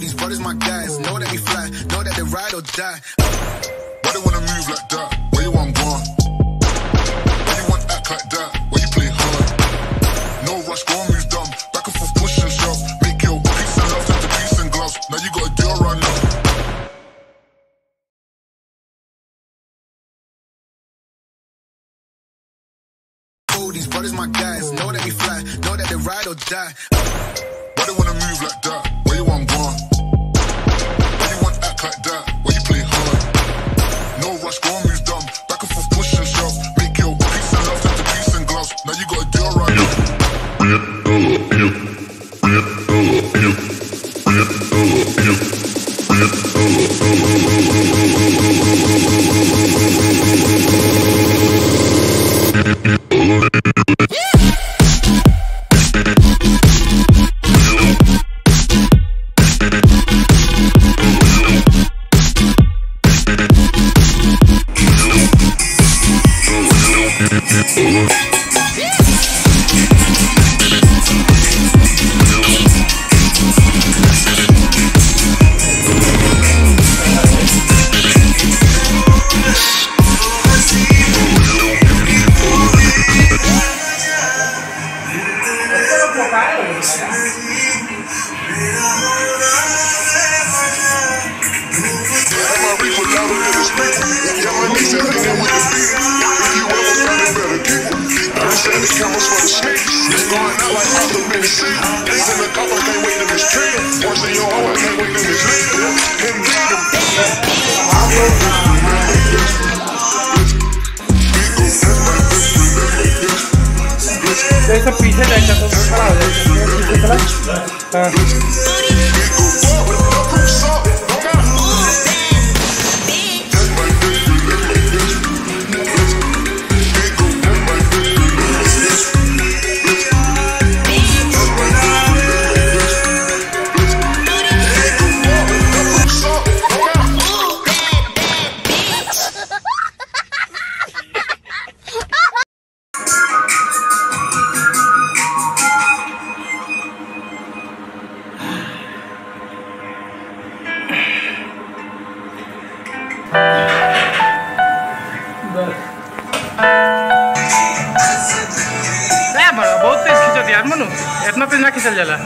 these brothers my guys. Know that we fly, know that they ride or die. Why they wanna move like that? Where you want gone? Why you want act like that? Why you play hard? No rush, go and move dumb. Back and forth, push and shove. Make your peace and love turn to peace and gloves. Now you gotta do it right now. These brothers my guys. Know that we fly, know that they ride or die. Why they wanna move like that? Now. You this. There's a pizza that doesn't out. A pizza यार मनु इतना तेज ना खिसल जाला।